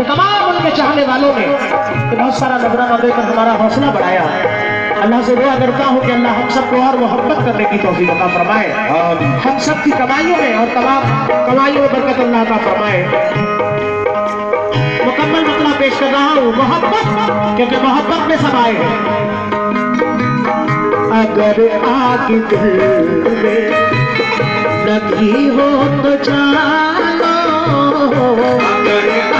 तो तमाम उनके चाहने वालों ने तो बहुत सारा नजराना देकर हमारा हौसला बढ़ाया। अल्लाह से दुआ करता हूँ कि अल्लाह हम सबको और मोहब्बत करने की तोफीक अता फरमाए। हम सब की कमाइयों में और तमाम कमाइयों में बरकत अल्लाह अता फरमाए। मुकम्मल मतलब पेश कर रहा हूँ। मोहब्बत क्योंकि मोहब्बत में सब आए हैं। अगर आग दिल में हो तो जानो। अगर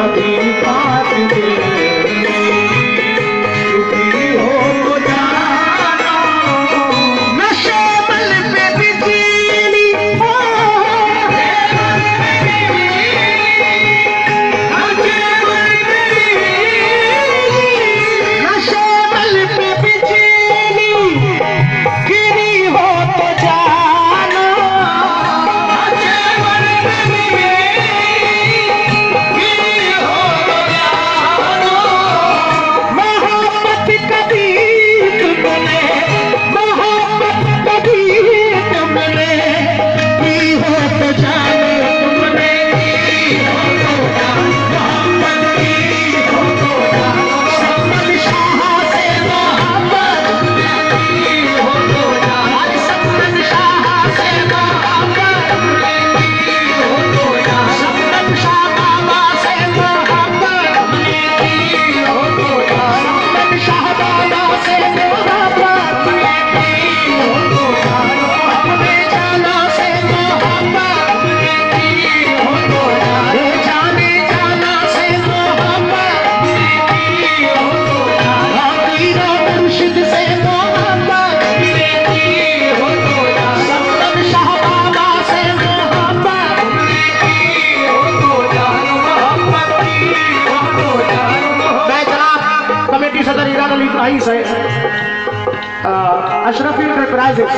अशरफ इंटरप्राइजेस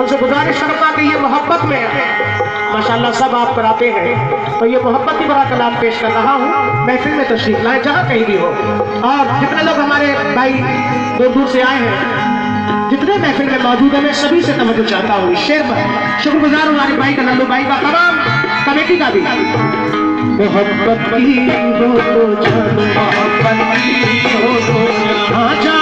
उनसे गुजारिश करूँगा कि, ये मोहब्बत में माशाल्लाह सब आप कराते हैं। तो ये मोहब्बत की बड़ा कलाम पेश कर रहा हूँ। महफिल में तशरीफ़ लाए, जहाँ कहीं भी हो। और जितने लोग हमारे भाई दूर दूर से आए हैं, जितने महफिल में मौजूद है, मैं सभी से तवज्जो चाहता हूँ। शेर पर शुक्रगुजार हूँ, हमारे भाई का नंदू भाई का तमाम कमेटी का भी। मोहब्बत की हो तो मोहब्बत की हो तो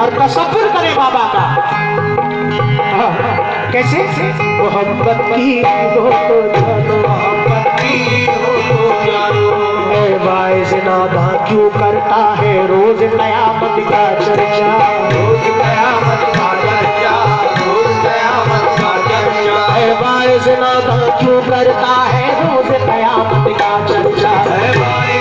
और तस्वुर करे बाबा का। कैसे? मोहब्बत की दो तो क्यों करता है रोज नया मत का चर्चा? रोज नया मत का चर्चा रोज नया मत का चर्चा। वायस ना क्यों करता है रोज नया मत का चर्चा?